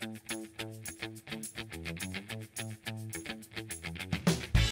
Thank